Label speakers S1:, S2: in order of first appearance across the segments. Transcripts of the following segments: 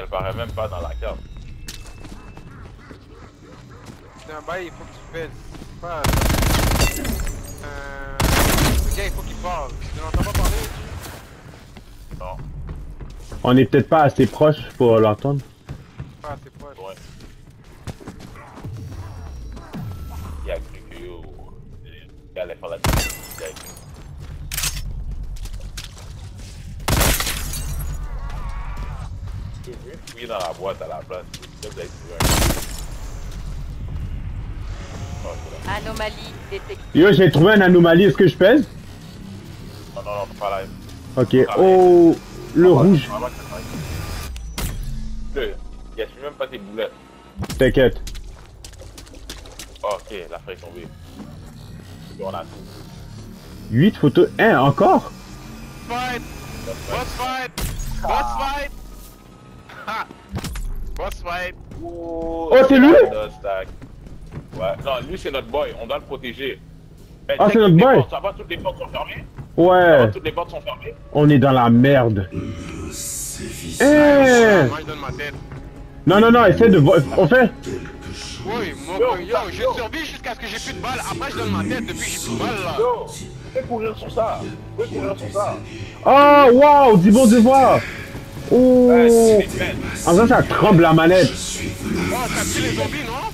S1: qu'elle paraît même pas dans la carte.
S2: C'est un bail, il faut que tu fais. Pas. Euh. Le gars, il faut qu'il parle. Tu l'entends pas parler?
S1: Non.
S3: On est peut-être pas assez proche pour l'entendre.
S2: Ah, c'est pas.
S1: Ouais. Il y a cru que. Il allait faire la tête. Il a cru. Tu veux fouiller dans la boîte à la place. Là, vous avez trouvé un. C'est là.
S4: Anomalie détectée.
S3: Yo, j'ai trouvé une anomalie. Est-ce que je pèse?
S1: Non, non, non, pas là.
S3: Ok. Oh, le rouge.
S1: Ah, Il assume même pas tes boulettes.
S3: T'inquiète.
S1: Ok, la fraise est tombée. Et on a tout.
S3: 8 photos. Hein, encore?
S2: Fight! Boss fight! Boss fight! Ha! Boss fight!
S1: Oh,
S3: c'est lui?
S1: Ouais, non, lui c'est notre boy, on doit le protéger. Mais
S3: Ah, c'est notre boy?
S1: portes, Ça va, toutes les portes sont fermées? Ça va,
S3: Ouais.
S1: toutes les portes sont fermées?
S3: On est dans la merde.
S2: Tête.
S3: Non, non, non, essaie de voir. On fait.
S2: Oui, moi,
S1: Yo,
S2: yo, je
S1: yo.
S2: survis jusqu'à ce que j'ai plus de balles. Après, je donne ma tête depuis que j'ai plus de balles là.
S1: Yo, fais courir sur ça. Fais courir sur ça.
S3: Oh, wow, dis bon de
S1: peines.
S3: En ça tremble la manette.
S5: Je
S2: Oh, les zombies, non?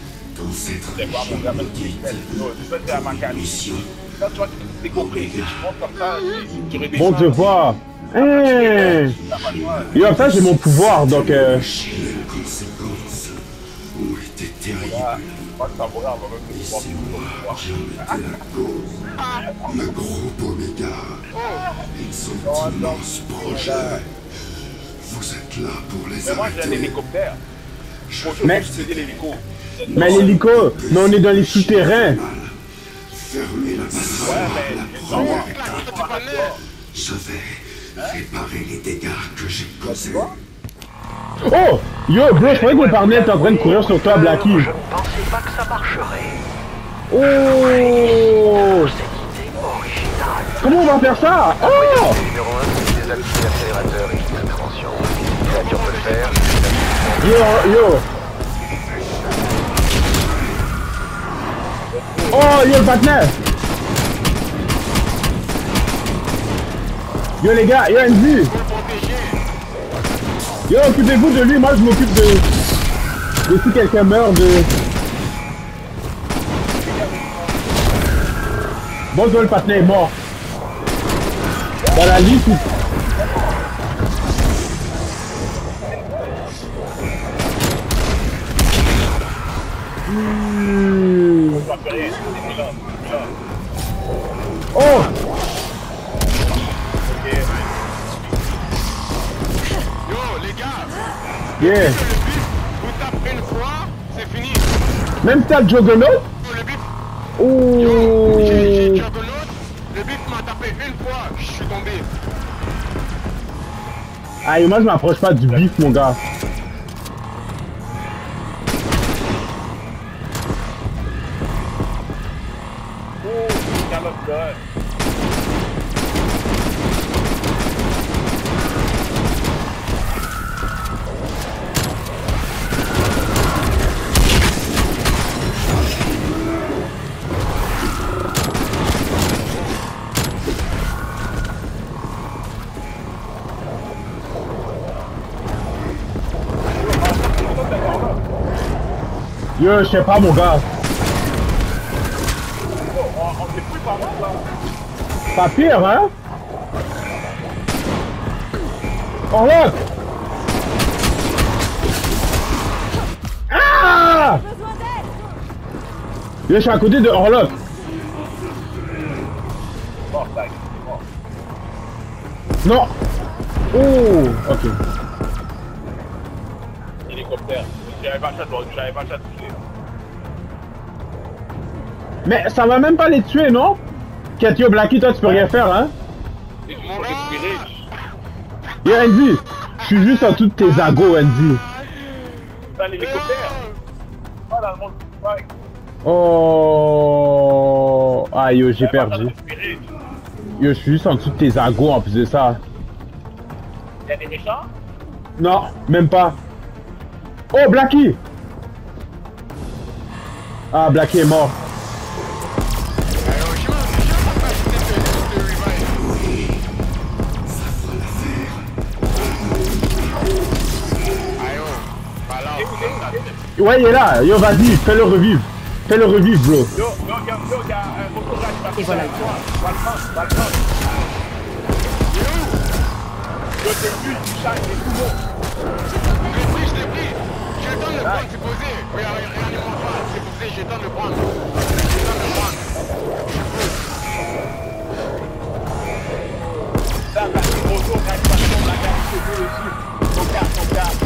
S1: vois.
S3: Bon
S1: pas le choix.
S3: Yo, j'ai mon pouvoir, donc. Euh...
S5: Vous êtes là pour les
S1: Mais moi, j'ai un hélicoptère.
S3: Mais-
S1: l'hélico.
S3: Mais l'hélico, mais on est dans les souterrains.
S5: Fermez la passerelle. La première étape. Je vais réparer les dégâts que j'ai causés.
S3: Oh! Yo, bro, je croyais que le partenaire était en train de courir sur toi, Blacky.
S6: Je ne pensais pas que ça marcherait.
S3: Oh! Comment on va faire ça? Oh! Yo, yo! Oh, yo, le partenaire! Yo, les gars, yo,
S2: protéger.
S3: Yo, occupez-vous de lui, moi je m'occupe de... de si quelqu'un meurt de... Bon, le partenaire est mort. Dans la liste,
S1: là.
S3: Oh!
S2: Yo, les gars,
S3: Yeah!
S2: vous tapez une fois, c'est fini.
S3: Même t'as le Juggernaut?
S2: Yo, le bip, j'ai
S3: Oh!
S2: Juggernaut, le bip m'a tapé une fois, je suis tombé.
S3: Aïe, moi je m'approche pas du bif, mon gars.
S1: De
S3: Yo, je sais pas, mon gars.
S1: On s'est là, là.
S3: Pas pire, hein? Orlock! Ah! Je suis à côté de
S1: bon.
S3: Non! Oh! Ok.
S1: Hélicoptère. J'avais pas le de j'avais pas le toucher.
S3: Mais ça va même pas les tuer, non? Katio Blacky, toi, tu peux rien faire, hein? Yo, Andy! Je suis juste en dessous de tes agos, Andy.
S1: Dans l'hélicoptère. Pas dans le.
S3: Oh! Ah, yo, j'ai perdu. Yo, je suis juste en dessous de tes agos en plus de ça.
S1: Il y a des méchants?
S3: Non, même pas. Oh, Blackie! Ah, Blackie est mort. Ouais, il est là. Yo, vas-y, fais-le revivre. Fais-le revivre, bro.
S1: Yo, yo, yo, yo, il y a un motorage qui
S4: Et voilà.
S1: Va le prendre, va le prendre. Yo, t'es vu, tu changes, tout bon.
S2: Je l'ai pris, je l'ai pris. J'ai le temps de le prendre, c'est posé. Regarde, regarde, regarde, moi pas. C'est posé, j'ai le temps de le prendre. J'ai le temps de le prendre.
S1: Ça, là, moto, la gare, c'est. Ton ton.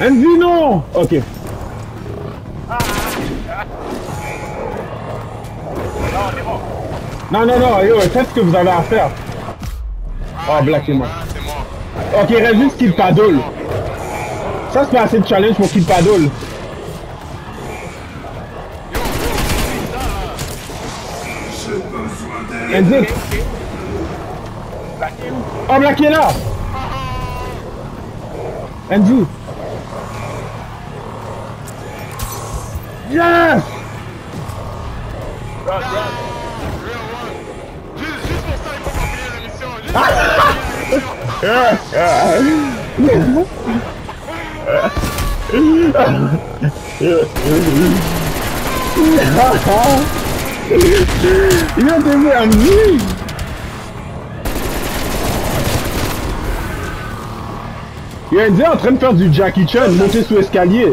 S3: Envy, non Ok.
S1: Non.
S3: Non, non, yo, faites ce que vous avez à faire. Oh, Black est mort. Ok, reste juste Kill Paddle. Ça, c'est pas assez de challenge pour Kill Paddle. Enzy. Oh, Black est là Enzy. Yes.
S2: Juste, pour ça, il faut la mission. Il
S3: a donné un Il y a en train de faire du Jackie Chan, monter sous escalier.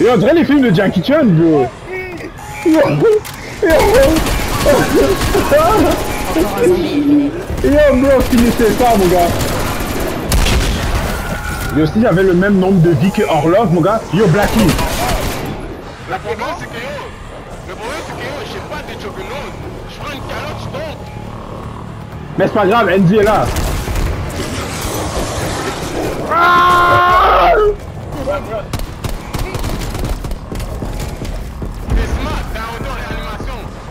S3: Est en train des films de Jackie Chan, bro. Yo, yo, bro, finissez ça, mon gars. Yo, si j'avais le même nombre de vies que Orlov, mon gars, yo, Blackie.
S2: Le problème, c'est que yo, le problème, c'est que yo, j'ai pas de juggernaut. Je prends une calotte, je tombe.
S3: Mais c'est pas grave, Andy est là. Ah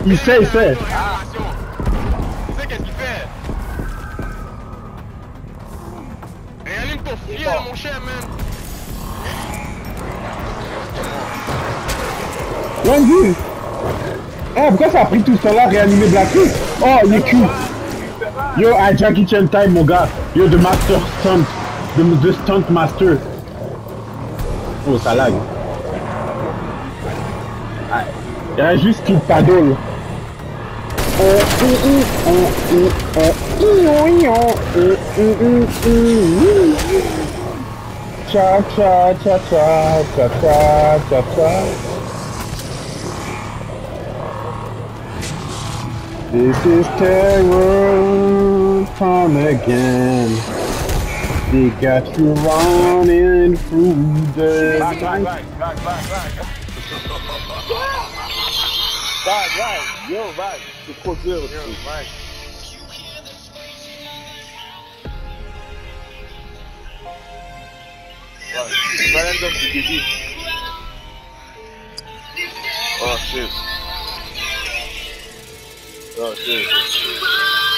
S3: Il sait, il sait.
S2: Auto-réanimation. Tu sais qu'est-ce qu'il fait? Réanime ton fier, mon cher, man.
S3: Andy Eh, pourquoi ça a pris tout ça là, réanimer Blackie Oh, il est cul. Yo, à Jackie Chan time, mon gars. Yo, the master stunt. The, the stunt master. Oh, ça lag. Ah, Il y a juste qu'il paddle. Cha cha cha cha cha cha cha cha. This is terror, come again. They got you running through the
S1: Back, back, back, back, back, back. Back, back. Yo, back. do
S2: Cordeiro.
S1: Deus, vai. Vai, vai, Didi. Ó, oh, Jesus. Ó, oh,
S3: Jesus.